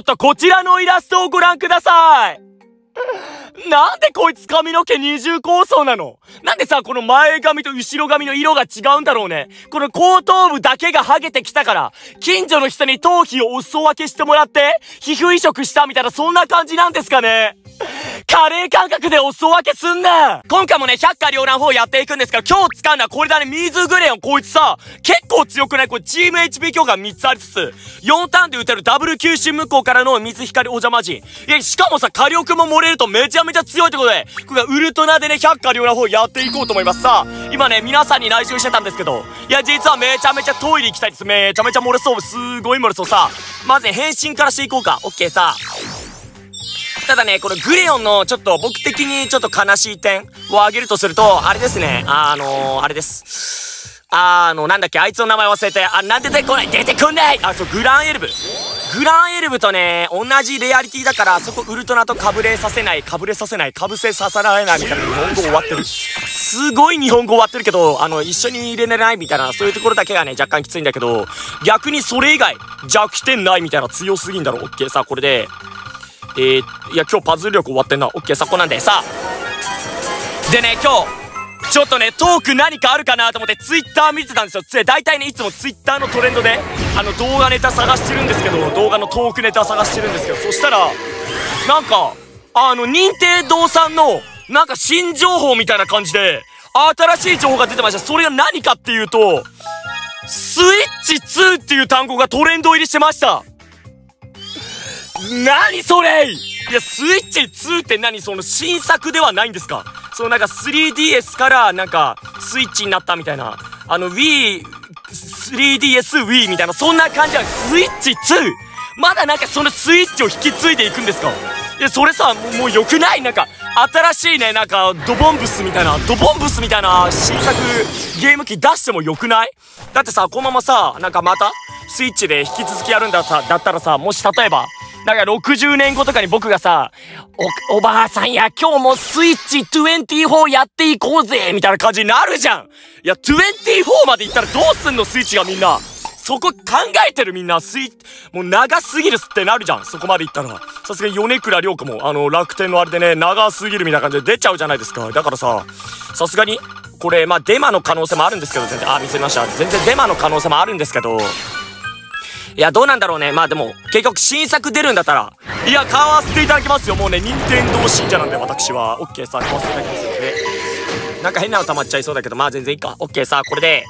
っとこちらのイラストをご覧ください。なんでこいつ髪の毛二重構想なの？なんでさ、この前髪と後ろ髪の色が違うんだろうね？この後頭部だけがハゲてきたから、近所の人に頭皮をお裾分けしてもらって、皮膚移植したみたいなそんな感じなんですかね？カレー感覚でお裾分けすんな今回もね、百花繚乱4やっていくんですけど、今日使うのはこれだね、水グレオン。こいつさ、結構強くない？これチーム HP 強化3つありつつ、4ターンで撃てるダブル吸収向こうからの水光お邪魔人。いや、しかもさ、火力も漏れるとめちゃめちゃ強いってことで、これウルトラでね、百花繚乱4やっていこうと思いますさあ。今ね、皆さんに内緒してたんですけど、いや、実はめちゃめちゃトイレ行きたいです。めちゃめちゃ漏れそう。すごい漏れそうさ。まずね変身からしていこうか。オッケーさ。ただね、このグレオンのちょっと僕的にちょっと悲しい点を挙げるとすると、あれですね、あのー、あれです。あの、なんだっけ、あいつの名前忘れて、あ、なんで出てこない？出てこない！あ、そう、グランエルブ。グランエルブとね、同じレアリティだから、そこウルトラとかぶれさせない、かぶれさせない、かぶせさせられないみたいな日本語終わってる。すごい日本語終わってるけど、あの、一緒に入れられない？みたいな、そういうところだけがね、若干きついんだけど、逆にそれ以外、弱点ないみたいな強すぎんだろ、オッケー。さ、これで、えー、いや、今日パズル力終わってんな。オッケー、さ、こなんで、さあ。でね、今日、ちょっとね、トーク何かあるかなと思ってツイッター見てたんですよ。つ大体ね、いつもツイッターのトレンドで、あの、動画ネタ探してるんですけど、動画のトークネタ探してるんですけど、そしたら、なんか、あの、認定堂さんの、なんか新情報みたいな感じで、新しい情報が出てました。それが何かっていうと、スイッチ2っていう単語がトレンド入りしてました。何それ。いや、スイッチ2って何その新作ではないんですか。そのなんか 3DS からなんかスイッチになったみたいな。あの Wii、3DS Wii みたいな、そんな感じはスイッチ 2! まだなんかそのスイッチを引き継いでいくんですか。いや、それさ、もう良くない？なんか、新しいね、なんか、ドボンブスみたいな、ドボンブスみたいな新作ゲーム機出しても良くない？だってさ、このままさ、なんかまた、スイッチで引き続きやるんだっただったらさ、もし例えば、だから60年後とかに僕がさ、お、おばあさんや今日もスイッチ24やっていこうぜみたいな感じになるじゃんいや、24まで行ったらどうすんのスイッチがみんなそこ考えてるみんな、スイッチ、もう長すぎるってなるじゃん。そこまで行ったら。さすがに米倉涼子も、あの、楽天のあれでね、長すぎるみたいな感じで出ちゃうじゃないですか。だからさ、さすがに、これ、まあ、デマの可能性もあるんですけど、全然、あ、見せました。全然デマの可能性もあるんですけど、いや、どうなんだろうね。まあでも、結局新作出るんだったら、いや、買わせていただきますよ。もうね、任天堂信者なんで、私は。オッケーさ、買わせていただきますよね。なんか変なの溜まっちゃいそうだけど、まあ全然いいか。オッケーさ、これで。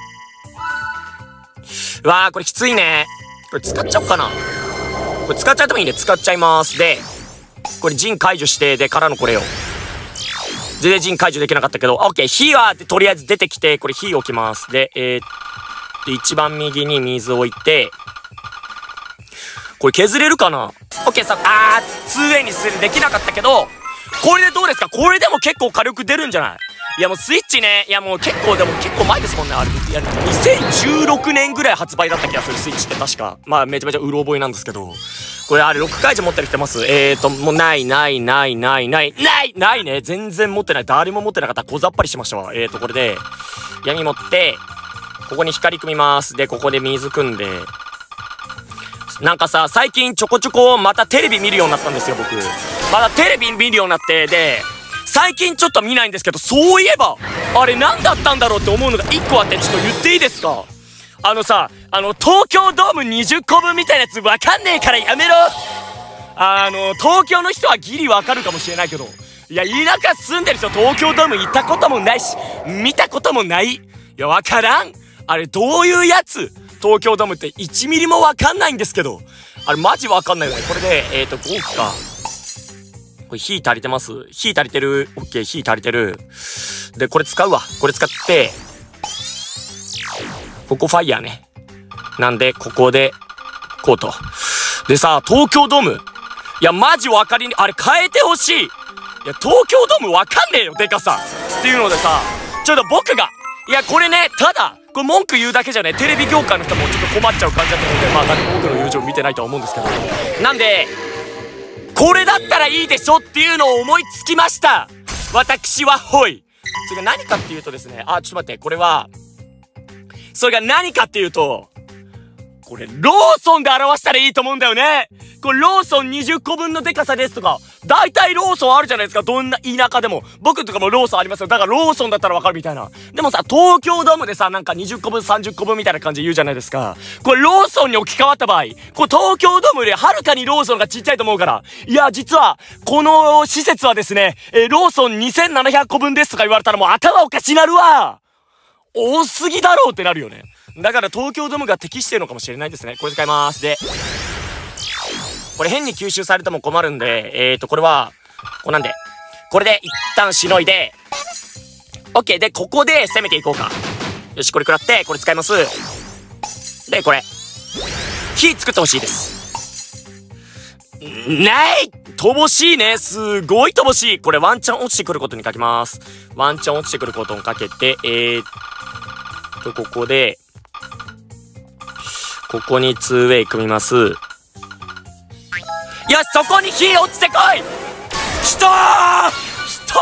うわー、これきついね。これ使っちゃおうかな。これ使っちゃってもいいんで、使っちゃいます。で、これ陣解除して、で、からのこれよ。全然陣解除できなかったけど、オッケー、火は、とりあえず出てきて、これ火置きます。で、えー、で、一番右に水置いて、これ削れるかな？オッケーさ、あー、2way にする、できなかったけど、これでどうですか？これでも結構火力出るんじゃない？いやもうスイッチね、いやもう結構でも結構前ですもんね、あれ。いや、2016年ぐらい発売だった気がする、スイッチって確か。まあめちゃめちゃうろ覚えなんですけど。これあれ6回じゃ持ってる人います？えーと、もうないないないないないないないね全然持ってない。誰も持ってなかった。小ざっぱりしましたわ。えーと、これで、闇持って、ここに光組みます。で、ここで水組んで、なんかさ、最近ちょこちょこまたテレビ見るようになったんですよ、僕。まだテレビ見るようになって、で、最近ちょっと見ないんですけど、そういえば、あれ何だったんだろうって思うのが1個あって、ちょっと言っていいですか？あのさ、あの、東京ドーム20個分みたいなやつわかんねえからやめろあの、東京の人はギリわかるかもしれないけど、いや、田舎住んでる人東京ドーム行ったこともないし、見たこともない。いや、わからん。あれ、どういうやつ？東京ドームって1ミリもわかんないんですけど。あれマジわかんないよね。これで、えっ、ー、と、5億か。これ火足りてます？火足りてる？オッケー、火足りてる。で、これ使うわ。これ使って、ここファイヤーね。なんで、ここで、こうと。でさ、東京ドーム。いや、マジ分かりに、あれ変えてほしい。いや、東京ドーム分かんねえよ、でかさ。っていうのでさ、ちょっと僕が、いや、これね、ただ、これ文句言うだけじゃねテレビ業界の人もちょっと困っちゃう感じだったのでまあ誰も僕の友情見てないとは思うんですけど。なんでこれだったらいいでしょっていうのを思いつきました。私はほいそれが何かっていうとですね。あちょっと待ってこれは。それが何かっていうとこれ、ローソンで表したらいいと思うんだよね。これ、ローソン20個分のデカさですとか、大体ローソンあるじゃないですか。どんな田舎でも。僕とかもローソンありますよ。だからローソンだったらわかるみたいな。でもさ、東京ドームでさ、なんか20個分、30個分みたいな感じで言うじゃないですか。これ、ローソンに置き換わった場合、これ、東京ドームよりはるかにローソンがちっちゃいと思うから。いや、実は、この施設はですね、えー、ローソン2700個分ですとか言われたらもう頭おかしなるわ多すぎだろうってなるよね。だから東京ドームが適してるのかもしれないですね。これ使います。で、これ変に吸収されても困るんで、えーと、これは、こうなんで、これで一旦しのいで、OK。で、ここで攻めていこうか。よし、これ食らって、これ使います。で、これ。火作ってほしいです。ない乏しいね。すごい乏しい。これワンチャン落ちてくることに書きます。ワンチャン落ちてくることにかけて、えー、っと、ここで、ここに 2way 組みます。よし、そこに火落ちてこい来たー来た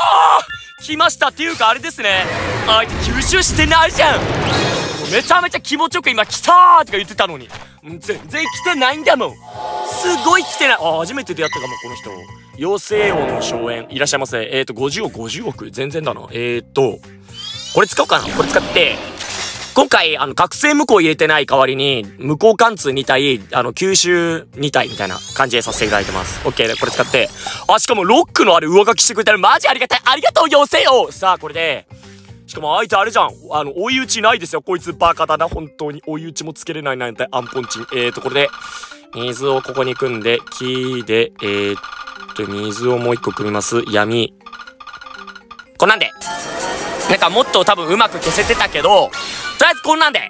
ー来ましたっていうかあれですね。相手吸収してないじゃんめちゃめちゃ気持ちよく今来たーとか言ってたのに。全然来てないんだもん。すごい来てない。あ、初めて出会ったかも、この人。妖精王の荘園。いらっしゃいませ。えっ、ー、と、50億、50億。全然だな。えっ、ー、と、これ使おうかな。これ使って、今回、あの、覚醒無効入れてない代わりに、無効貫通2体、あの、吸収2体みたいな感じでさせていただいてます。OK で、これ使って。あ、しかもロックのあれ上書きしてくれたらマジありがたいありがとう妖精王さあ、これで、しかも相手あれじゃん。あの、追い打ちないですよ。こいつバカだな。本当に。追い打ちもつけれないなんて、アンポンチン。えーと、これで、水をここに組んで、木で、えー、っと、水をもう一個組みます。闇。こんなんで。なんかもっと多分うまく消せてたけど、とりあえずこんなんで。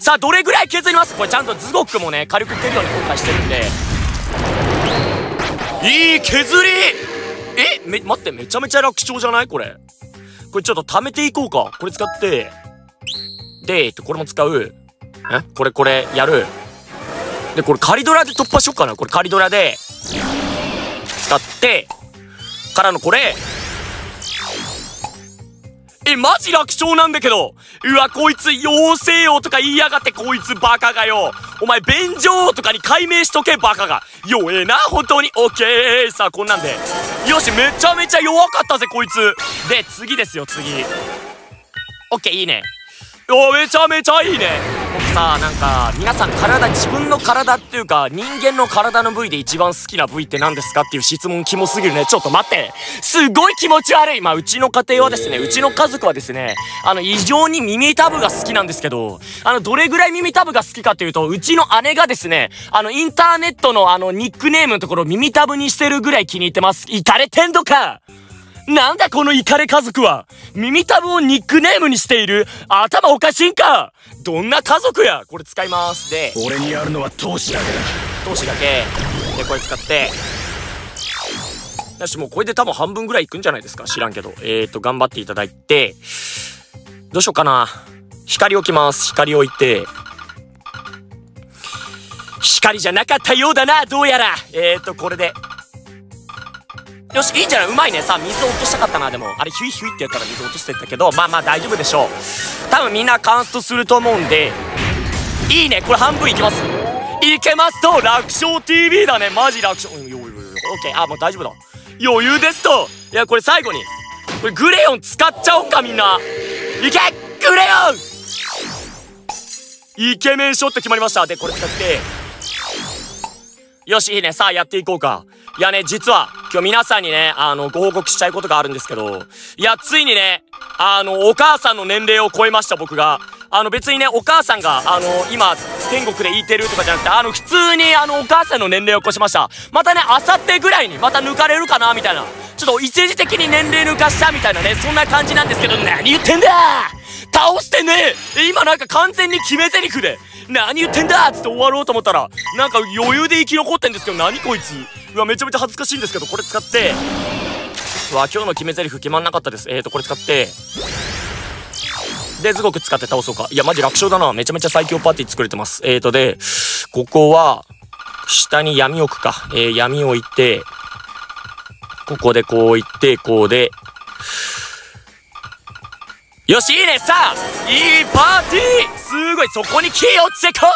さあどれぐらい削ります？これちゃんとズゴックもね軽くいけるように今回してるんで。いい削り！え？め待ってめちゃめちゃ楽勝じゃない？これ。これちょっと貯めていこうか。これ使って。でえっとこれも使う。え？これこれやる。でこれカリドラで突破しよっかな。これカリドラで。使って。からのこれ。え、マジ楽勝なんだけど。うわ、こいつ、妖精王とか言いやがって、こいつバカがよ。お前、便所とかに解明しとけ、バカが。弱えな、本当に。オッケー。さあ、こんなんで。よし、めちゃめちゃ弱かったぜ、こいつ。で、次ですよ、次。オッケー、いいね。おめちゃめちゃいいね。僕さなんか皆さん体自分の体っていうか人間の体の部位で一番好きな部位って何ですかっていう質問キモすぎるね。ちょっと待って。すごい気持ち悪い。まあうちの家庭はですねうちの家族はですねあの異常に耳たぶが好きなんですけどあのどれぐらい耳たぶが好きかっていうとうちの姉がですねあのインターネットのあのニックネームのところ耳たぶにしてるぐらい気に入ってます。いかれてんのかなんだこのイカレ家族は？耳たぶをニックネームにしている。頭おかしいんか？どんな家族や？これ使います。で俺にあるのは投資だけだ投資だけ。でこれ使って。よしもうこれで多分半分ぐらいいくんじゃないですか？知らんけど。えーと頑張っていただいて。どうしようかな。光置きます。光置いて。光じゃなかったようだなどうやら。えーとこれでよしいいんじゃない？うまいね。さあ水落としたかったなでも。あれヒュイヒュイってやったら水落としてったけどまあまあ大丈夫でしょう。多分みんなカウントすると思うんで。いいね。これ半分いきます。いけますと楽勝 TV だね。マジ楽勝。よよよよオッケー。あもう大丈夫だ。余裕ですと。いやこれ最後に。これグレヨン使っちゃおうかみんな。いけグレヨン!イケメンショット決まりました。でこれ使って。よしいいね。さあやっていこうか。いやね、実は、今日皆さんにね、あの、ご報告したいことがあるんですけど、いや、ついにね、あの、お母さんの年齢を超えました、僕が。あの、別にね、お母さんが、あの、今、天国で言いてるとかじゃなくて、あの、普通に、あの、お母さんの年齢を越しました。またね、あさってぐらいに、また抜かれるかな、みたいな。ちょっと一時的に年齢抜かしたみたいなね、そんな感じなんですけど、何言ってんだ倒してねえ今なんか完全に決め台詞で、何言ってんだっつって終わろうと思ったら、なんか余裕で生き残ってんですけど、何こいつ。うわ、めちゃめちゃ恥ずかしいんですけど、これ使って、うわ、今日の決め台詞決まんなかったです。えーと、これ使って、で、ズゴク使って倒そうか。いや、マジ楽勝だな。めちゃめちゃ最強パーティー作れてます。えーとで、ここは、下に闇置くか。えー、闇置いて、ここでこう行って、こうで、よしいいねさあいいパーティー。すごいそこに木落ちてこ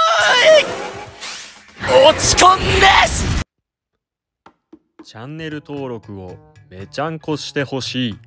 い。落ち込んです。チャンネル登録をめちゃんこしてほしい。